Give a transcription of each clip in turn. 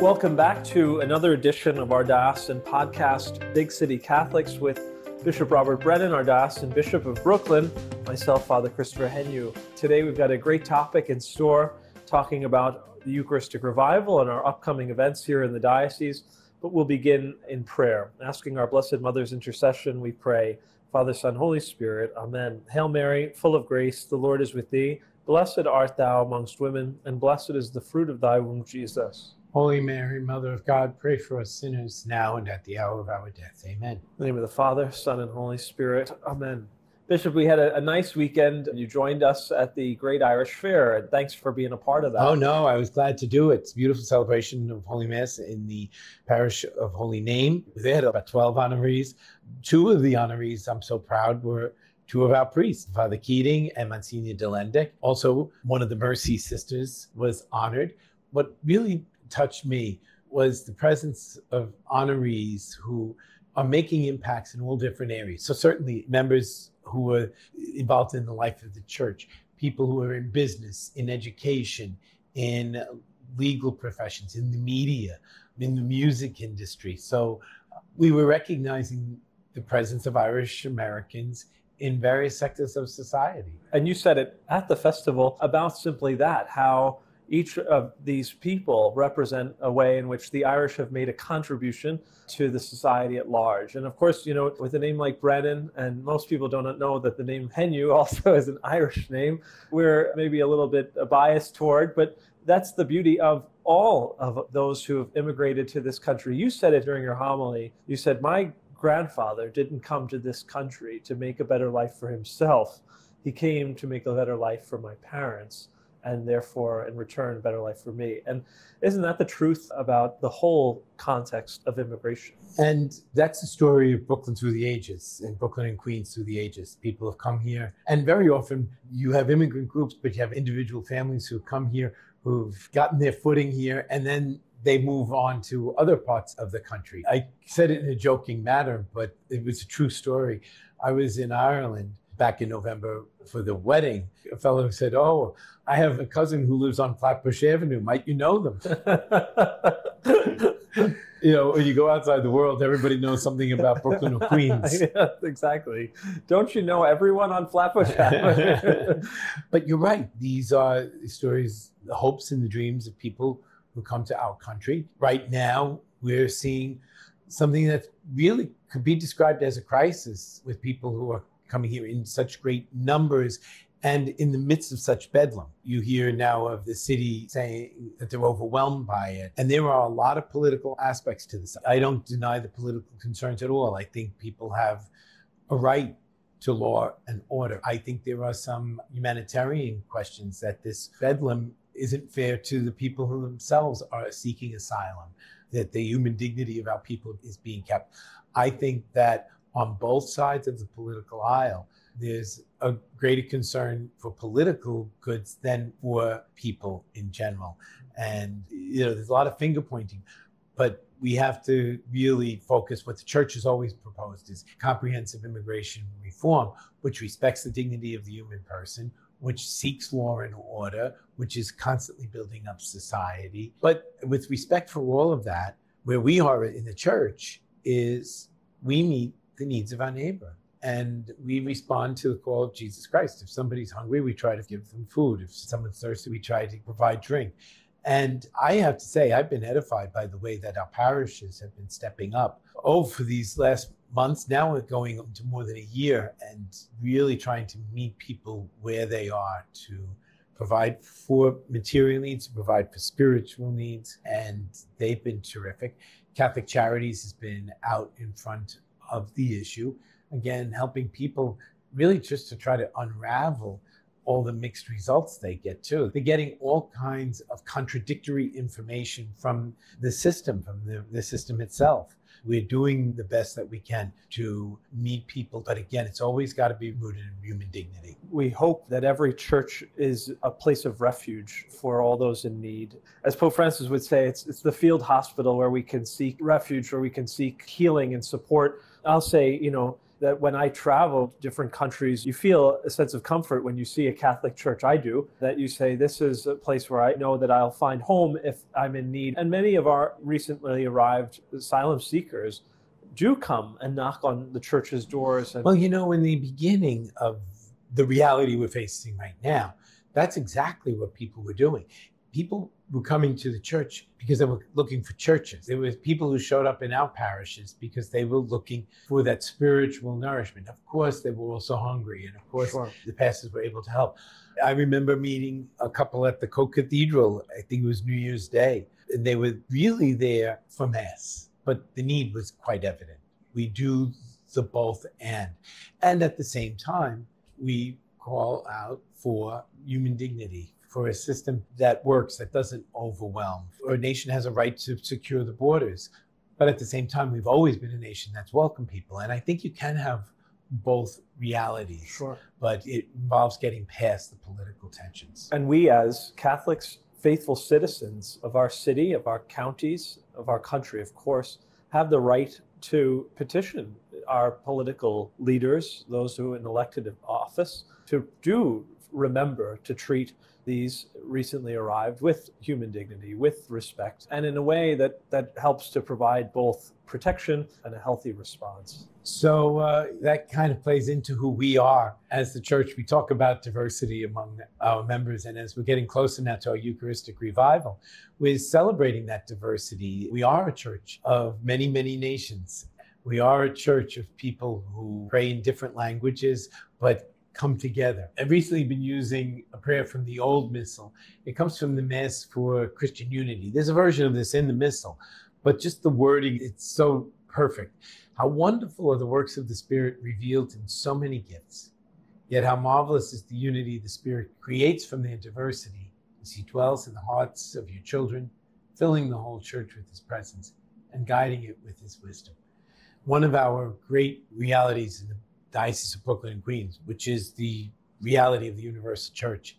Welcome back to another edition of our diocesan podcast, Big City Catholics, with Bishop Robert Brennan, our diocesan bishop of Brooklyn, myself, Father Christopher Heanue. Today we've got a great topic in store talking about the Eucharistic revival and our upcoming events here in the diocese. But we'll begin in prayer, asking our Blessed Mother's intercession. We pray, Father, Son, Holy Spirit. Amen. Hail Mary, full of grace, the Lord is with thee. Blessed art thou amongst women, and blessed is the fruit of thy womb, Jesus. Holy Mary, Mother of God, pray for us sinners now and at the hour of our death. Amen. In the name of the Father, Son, and Holy Spirit. Amen. Bishop, we had a, a, nice weekend. You joined us at the Great Irish Fair, and thanks for being a part of that. Oh, no, I was glad to do it. It's a beautiful celebration of Holy Mass in the parish of Holy Name. They had about 12 honorees. Two of the honorees, I'm so proud, were two of our priests, Father Keating and Monsignor Delendek. Also, one of the Mercy sisters was honored. What really touched me was the presence of honorees who are making impacts in all different areas. So certainly members who are involved in the life of the church, people who are in business, in education, in legal professions, in the media, in the music industry. So we were recognizing the presence of Irish Americans in various sectors of society. And you said it at the festival about simply that, how each of these people represent a way in which the Irish have made a contribution to the society at large. And of course, you know, with a name like Brennan, and most people don't know that the name Heanue also is an Irish name, we're maybe a little bit biased toward, but that's the beauty of all of those who have immigrated to this country. You said it during your homily. You said, My grandfather didn't come to this country to make a better life for himself. He came to make a better life for my parents and therefore in return a better life for me and isn't that the truth about the whole context of immigration and that's the story of brooklyn through the ages and brooklyn and queens through the ages people have come here and very often you have immigrant groups but you have individual families who have come here who've gotten their footing here and then they move on to other parts of the country. I said it in a joking manner, but it was a true story. I was in Ireland back in November for the wedding. A fellow said, Oh, I have a cousin who lives on Flatbush Avenue. Might you know them? you know, when you go outside the world, everybody knows something about Brooklyn or Queens. yeah, exactly. Don't you know everyone on Flatbush Avenue? but you're right. These are stories, the hopes and the dreams of people who come to our country. Right now, we're seeing something that really could be described as a crisis with people who are coming here in such great numbers and in the midst of such bedlam. You hear now of the city saying that they're overwhelmed by it. And there are a lot of political aspects to this. I don't deny the political concerns at all. I think people have a right to law and order. I think there are some humanitarian questions that this bedlam isn't fair to the people who themselves are seeking asylum, that the human dignity of our people is being kept. I think that on both sides of the political aisle, there's a greater concern for political goods than for people in general. And you know, there's a lot of finger pointing, but we have to really focus what the church has always proposed is comprehensive immigration reform, which respects the dignity of the human person, which seeks law and order, which is constantly building up society. But with respect for all of that, where we are in the church is we meet the needs of our neighbor and we respond to the call of Jesus Christ. If somebody's hungry, we try to give them food. If someone's thirsty, we try to provide drink. And I have to say, I've been edified by the way that our parishes have been stepping up. Oh, for these last months, now we're going into more than a year and really trying to meet people where they are to provide for material needs, to provide for spiritual needs, and they've been terrific. Catholic Charities has been out in front of the issue, again, helping people really just to try to unravel all the mixed results they get too. They're getting all kinds of contradictory information from the system, from the, the system itself. We're doing the best that we can to meet people. But again, it's always got to be rooted in human dignity. We hope that every church is a place of refuge for all those in need. As Pope Francis would say, it's, it's the field hospital where we can seek refuge, where we can seek healing and support. I'll say, you know, that when I travel to different countries, you feel a sense of comfort when you see a Catholic church. I do, that you say, This is a place where I know that I'll find home if I'm in need. And many of our recently arrived asylum seekers do come and knock on the church's doors. And- well, you know, in the beginning of the reality we're facing right now, that's exactly what people were doing. People were coming to the church because they were looking for churches. There were people who showed up in our parishes because they were looking for that spiritual nourishment. Of course, they were also hungry, and of course, Sure. the pastors were able to help. I remember meeting a couple at the Co Cathedral. I think it was New Year's Day, and they were really there for mass, but the need was quite evident. We do the both and, and at the same time, we call out for human dignity, for a system that works, that doesn't overwhelm. Our nation has a right to secure the borders. But at the same time, we've always been a nation that's welcomed people. And I think you can have both realities, Sure. but it involves getting past the political tensions. And we, as Catholics, faithful citizens of our city, of our counties, of our country, of course, have the right to petition our political leaders, those who are in elected office, to do remember to treat these recently arrived with human dignity, with respect, and in a way that, that helps to provide both protection and a healthy response. So uh, that kind of plays into who we are as the church. We talk about diversity among our members, and as we're getting closer now to our Eucharistic revival, we're celebrating that diversity. We are a church of many, many nations. We are a church of people who pray in different languages, but come together. I've recently been using a prayer from the old missal. It comes from the Mass for Christian Unity. There's a version of this in the missal, but just the wording, it's so perfect. How wonderful are the works of the Spirit revealed in so many gifts. Yet how marvelous is the unity the Spirit creates from their diversity as He dwells in the hearts of your children, filling the whole church with His presence and guiding it with His wisdom. One of our great realities in the Diocese of Brooklyn and Queens, which is the reality of the Universal Church,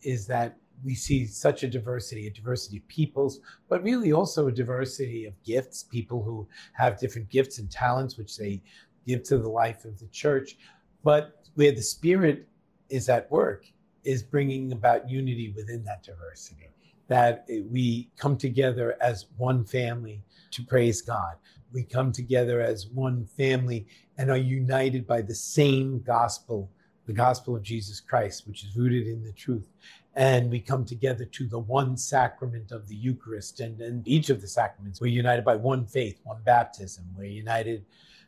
is that we see such a diversity, a diversity of peoples, but really also a diversity of gifts, people who have different gifts and talents, which they give to the life of the church. But where the Spirit is at work, is bringing about unity within that diversity, that we come together as one family to praise God. We come together as one family and are united by the same gospel, the gospel of Jesus Christ, which is rooted in the truth. And we come together to the one sacrament of the Eucharist. And, and each of the sacraments, we're united by one faith, one baptism. We're united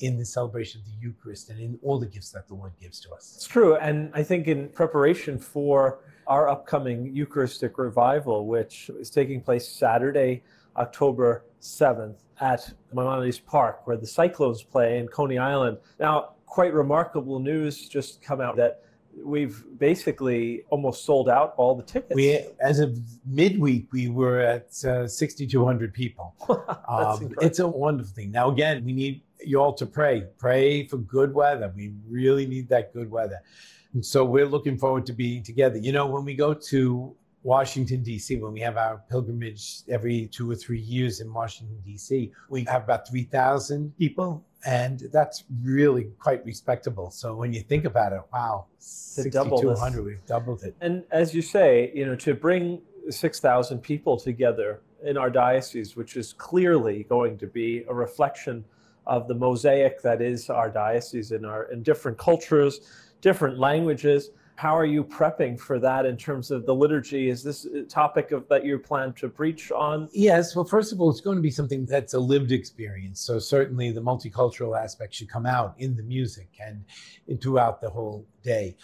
in the celebration of the Eucharist and in all the gifts that the Lord gives to us. It's true. And I think in preparation for our upcoming Eucharistic revival, which is taking place Saturday, October 7th at Maimonides Park, where the Cyclones play in Coney Island. Now, quite remarkable news just come out that we've basically almost sold out all the tickets. We, as of midweek, we were at uh, 6,200 people. That's Um, it's a wonderful thing. Now, again, we need you all to pray. Pray for good weather. We really need that good weather. And so we're looking forward to being together. You know, when we go to Washington, D.C., when we have our pilgrimage every two or three years in Washington, D.C., we have about 3,000 people. And that's really quite respectable. So when you think about it, wow, 6,200, we've doubled it. And as you say, you know, to bring 6,000 people together in our diocese, which is clearly going to be a reflection of the mosaic that is our diocese in our in different cultures, different languages. How are you prepping for that in terms of the liturgy? Is this a topic of that you plan to preach on? Yes, well, first of all, it's going to be something that's a lived experience. So certainly the multicultural aspect should come out in the music and throughout the whole day.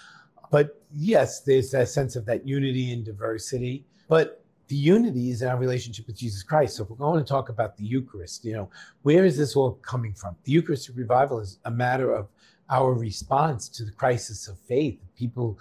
But yes, there's a sense of that unity and diversity. But the unity is in our relationship with Jesus Christ. So if we're going to talk about the Eucharist, you know, where is this all coming from? The Eucharistic revival is a matter of our response to the crisis of faith, people's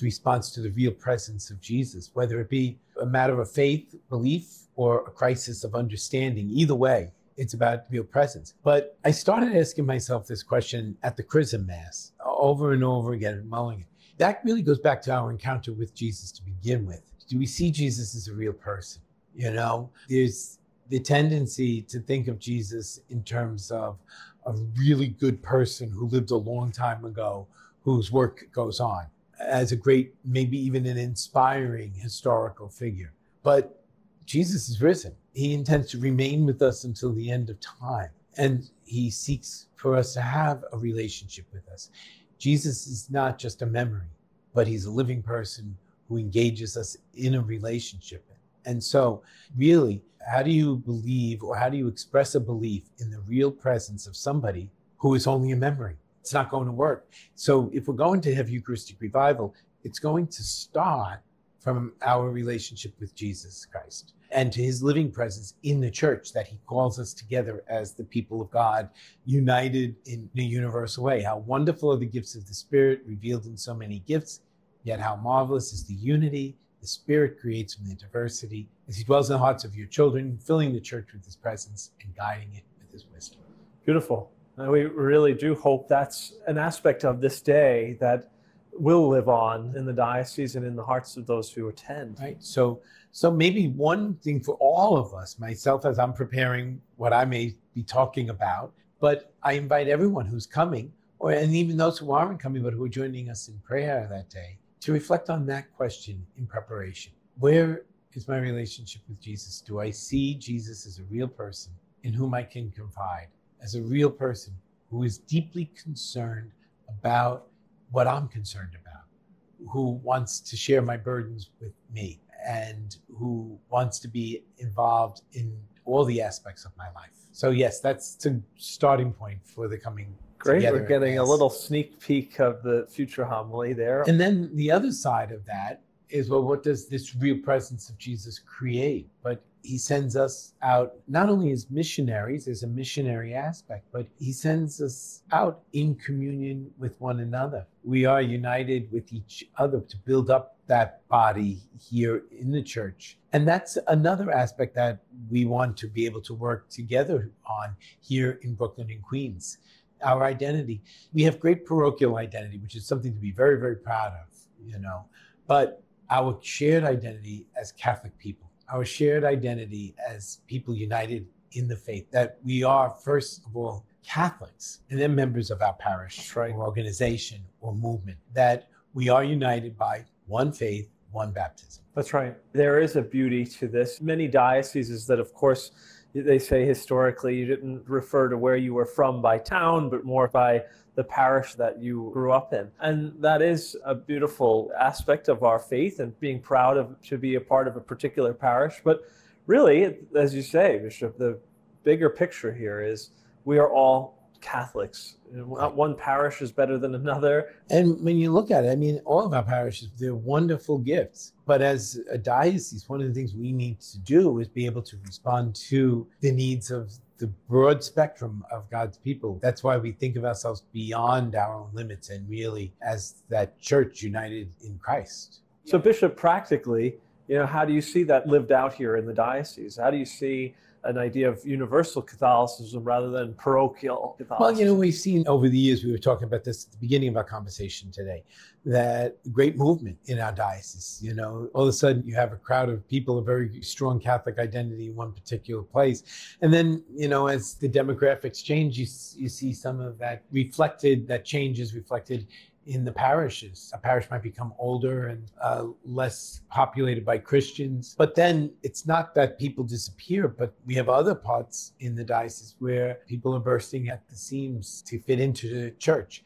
response to the real presence of Jesus, whether it be a matter of faith, belief, or a crisis of understanding. Either way, it's about real presence. But I started asking myself this question at the Chrism Mass over and over again, mulling it. That really goes back to our encounter with Jesus to begin with. Do we see Jesus as a real person? You know, there's the tendency to think of Jesus in terms of a really good person who lived a long time ago, whose work goes on as a great, maybe even an inspiring historical figure. But Jesus is risen. He intends to remain with us until the end of time. And he seeks for us to have a relationship with us. Jesus is not just a memory, but he's a living person who engages us in a relationship. And so, really, how do you believe or how do you express a belief in the real presence of somebody who is only a memory? It's not going to work. So, if we're going to have Eucharistic revival, it's going to start from our relationship with Jesus Christ and to his living presence in the church that he calls us together as the people of God, united in a universal way. How wonderful are the gifts of the Spirit revealed in so many gifts, yet how marvelous is the unity the Spirit creates from the diversity as he dwells in the hearts of your children, filling the church with his presence and guiding it with his wisdom. Beautiful. And we really do hope that's an aspect of this day that will live on in the diocese and in the hearts of those who attend. Right. So so maybe one thing for all of us, myself as I'm preparing what I may be talking about, but I invite everyone who's coming, or and even those who aren't coming but who are joining us in prayer that day, to reflect on that question in preparation. Where is my relationship with Jesus? Do I see Jesus as a real person in whom I can confide, as a real person who is deeply concerned about what I'm concerned about, who wants to share my burdens with me? and who wants to be involved in all the aspects of my life. So yes, that's the starting point for the coming. Great, we're getting a little sneak peek of the future homily there. And then the other side of that is well, what does this real presence of Jesus create? But he sends us out not only as missionaries, there's a missionary aspect, but he sends us out in communion with one another. We are united with each other to build up that body here in the church. And that's another aspect that we want to be able to work together on here in Brooklyn and Queens. Our identity. We have great parochial identity, which is something to be very, very proud of, you know. But our shared identity as Catholic people, our shared identity as people united in the faith, that we are, first of all, Catholics and then members of our parish right. or organization or movement, that we are united by one faith, one baptism. That's right. There is a beauty to this. Many dioceses that, of course, they say historically you didn't refer to where you were from by town, but more by the parish that you grew up in. And that is a beautiful aspect of our faith and being proud of to be a part of a particular parish. But really, as you say, Bishop, the bigger picture here is we are all Catholics. Not one parish is better than another. And when you look at it, I mean, all of our parishes, they're wonderful gifts. But as a diocese, one of the things we need to do is be able to respond to the needs of the broad spectrum of God's people. That's why we think of ourselves beyond our own limits and really as that church united in Christ. So, Bishop, practically, you know, how do you see that lived out here in the diocese? How do you see an idea of universal Catholicism rather than parochial Catholicism. Well, you know, we've seen over the years, we were talking about this at the beginning of our conversation today, that great movement in our diocese. You know, all of a sudden you have a crowd of people, a very strong Catholic identity in one particular place. And then, you know, as the demographics change, you, you see some of that reflected, that change is reflected in the parishes. A parish might become older and uh, less populated by Christians. But then it's not that people disappear, but we have other parts in the diocese where people are bursting at the seams to fit into the church.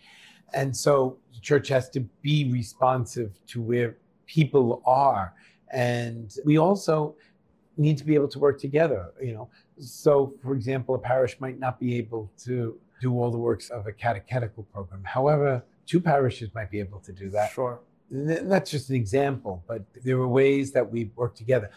And so the church has to be responsive to where people are. And we also need to be able to work together, you know. So, for example, a parish might not be able to do all the works of a catechetical program. However, two parishes might be able to do that. Sure. That's just an example, but there are ways that we work together.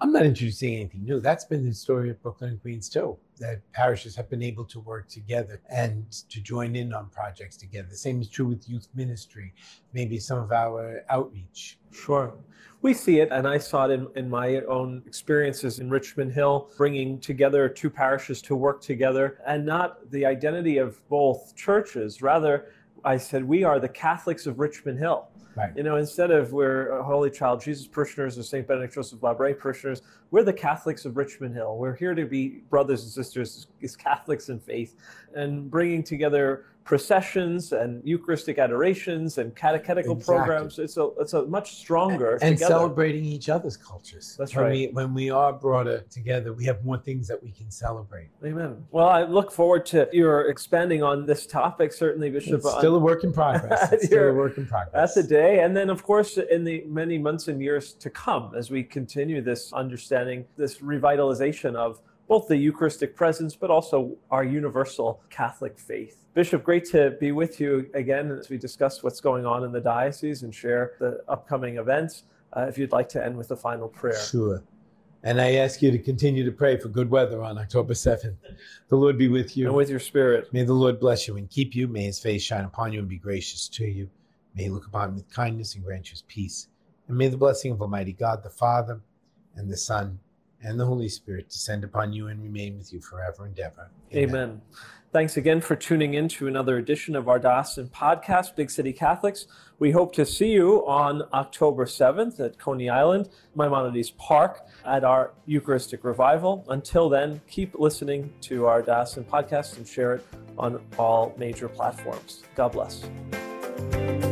I'm not introducing anything new. That's been the story of Brooklyn and Queens too. That parishes have been able to work together and to join in on projects together. The same is true with youth ministry, maybe some of our outreach. Sure. We see it, and I saw it in, in my own experiences in Richmond Hill, bringing together two parishes to work together, and not the identity of both churches, rather I said, we are the Catholics of Richmond Hill. Right. You know, instead of we're uh, Holy Child Jesus parishioners or St. Benedict Joseph Labre parishioners, we're the Catholics of Richmond Hill. We're here to be brothers and sisters as Catholics in faith and bringing together processions and Eucharistic adorations and catechetical Exactly. programs. It's a it's a much stronger and together. celebrating each other's cultures. That's when right. We, when we are brought uh, together, we have more things that we can celebrate. Amen. Well, I look forward to your expanding on this topic, certainly, Bishop. It's still a work in progress. It's still a work in progress. That's the day. And then, of course, in the many months and years to come, as we continue this understanding, this revitalization of both the Eucharistic presence, but also our universal Catholic faith. Bishop, great to be with you again as we discuss what's going on in the diocese and share the upcoming events. Uh, if you'd like to end with a final prayer. Sure. And I ask you to continue to pray for good weather on October 7th. The Lord be with you. And with your spirit. May the Lord bless you and keep you. May his face shine upon you and be gracious to you. May he look upon you with kindness and grant you his peace. And may the blessing of Almighty God, the Father, and the Son, and the Holy Spirit descend upon you and remain with you forever and ever. Amen. Thanks again for tuning in to another edition of our diocesan podcast, Big City Catholics. We hope to see you on October 7th at Coney Island, Maimonides Park, at our Eucharistic Revival. Until then, keep listening to our diocesan podcast and share it on all major platforms. God bless.